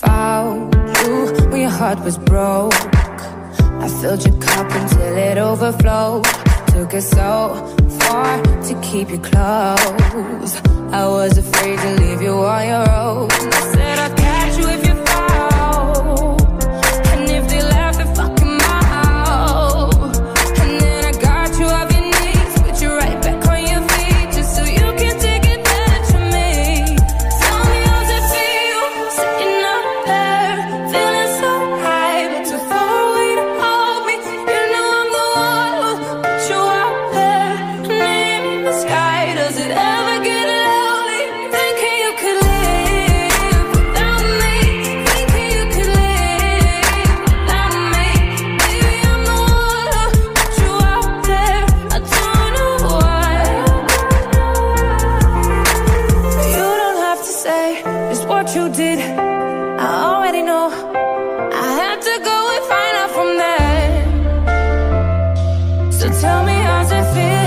Found you when your heart was broke. I filled your cup until it overflowed. Took it so far to keep you close. I was afraid to leave you you did. I already know. I had to go and find out from there. So tell me how's it feel?